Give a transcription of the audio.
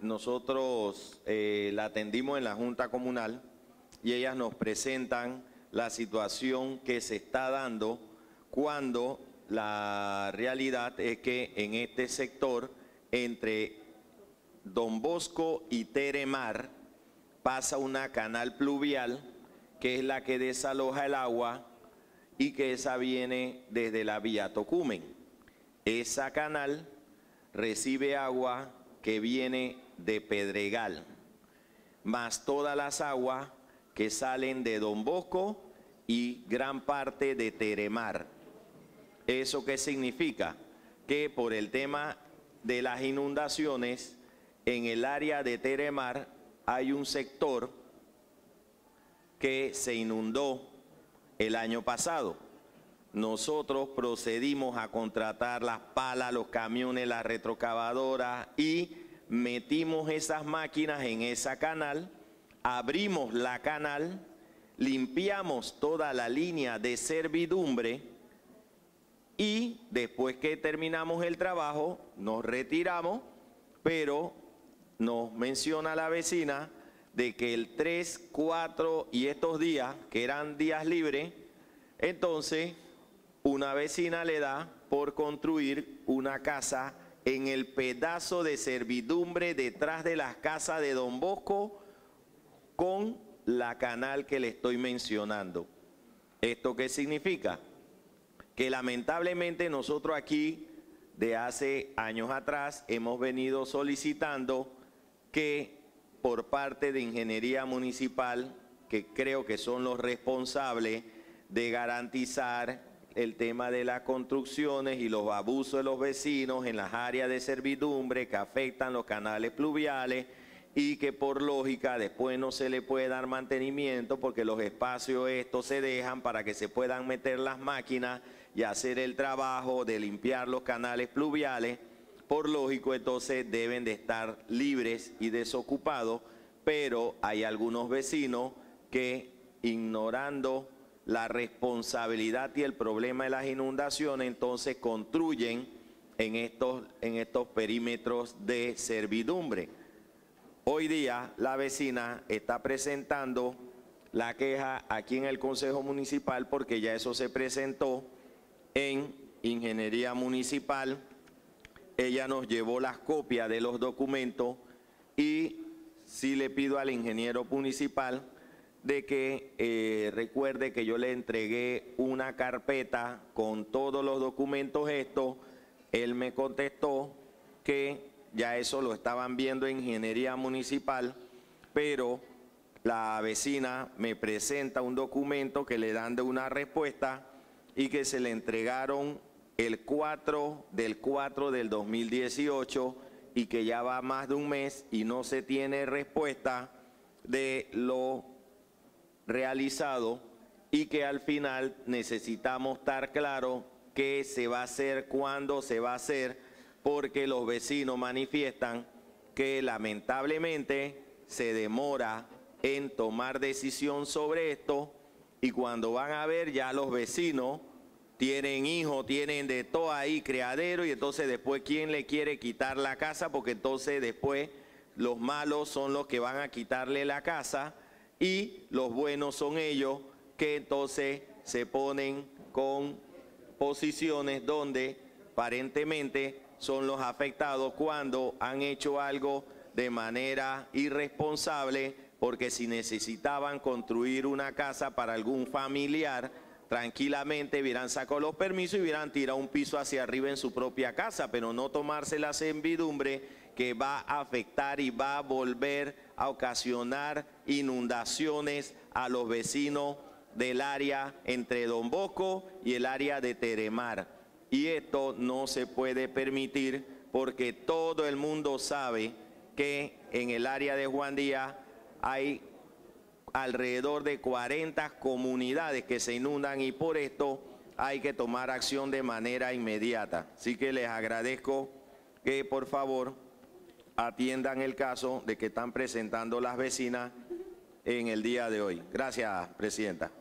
nosotros eh, la atendimos en la Junta Comunal y ellas nos presentan la situación que se está dando cuando la realidad es que en este sector entre Don Bosco y Teremar pasa una canal pluvial que es la que desaloja el agua y que esa viene desde la vía Tocumen. Esa canal recibe agua que viene de Pedregal, más todas las aguas que salen de Don Bosco y gran parte de Teremar. ¿Eso qué significa? Que por el tema de las inundaciones, en el área de Teremar hay un sector que se inundó el año pasado. Nosotros procedimos a contratar las palas, los camiones, las retrocavadoras y metimos esas máquinas en esa canal, abrimos la canal, limpiamos toda la línea de servidumbre y después que terminamos el trabajo nos retiramos, pero nos menciona la vecina de que el 3, 4 y estos días, que eran días libres, entonces una vecina le da por construir una casa en el pedazo de servidumbre detrás de las casas de Don Bosco con la canal que le estoy mencionando. ¿Esto qué significa? Que lamentablemente nosotros aquí de hace años atrás hemos venido solicitando que por parte de Ingeniería Municipal, que creo que son los responsables de garantizar el tema de las construcciones y los abusos de los vecinos en las áreas de servidumbre que afectan los canales pluviales y que por lógica después no se le puede dar mantenimiento porque los espacios estos se dejan para que se puedan meter las máquinas y hacer el trabajo de limpiar los canales pluviales. Por lógico entonces deben de estar libres y desocupados, pero hay algunos vecinos que ignorando la responsabilidad y el problema de las inundaciones, entonces construyen en estos, en estos perímetros de servidumbre. Hoy día la vecina está presentando la queja aquí en el Consejo Municipal porque ya eso se presentó en Ingeniería Municipal, ella nos llevó las copias de los documentos y sí le pido al ingeniero municipal de que eh, recuerde que yo le entregué una carpeta con todos los documentos estos. Él me contestó que ya eso lo estaban viendo en ingeniería municipal, pero la vecina me presenta un documento que le dan de una respuesta y que se le entregaron el 4 del 4 del 2018 y que ya va más de un mes y no se tiene respuesta de lo realizado y que al final necesitamos estar claro qué se va a hacer, cuándo se va a hacer, porque los vecinos manifiestan que lamentablemente se demora en tomar decisión sobre esto y cuando van a ver ya los vecinos tienen hijos, tienen de todo ahí, criadero, y entonces después quién le quiere quitar la casa, porque entonces después los malos son los que van a quitarle la casa y los buenos son ellos que entonces se ponen con posiciones donde aparentemente son los afectados cuando han hecho algo de manera irresponsable, porque si necesitaban construir una casa para algún familiar, tranquilamente hubieran sacado los permisos y hubieran tirado un piso hacia arriba en su propia casa, pero no tomarse la servidumbre que va a afectar y va a volver a ocasionar inundaciones a los vecinos del área entre Don Bosco y el área de Teremar. Y esto no se puede permitir porque todo el mundo sabe que en el área de Juan Díaz hay alrededor de 40 comunidades que se inundan y por esto hay que tomar acción de manera inmediata. Así que les agradezco que por favor atiendan el caso de que están presentando las vecinas en el día de hoy. Gracias, Presidenta.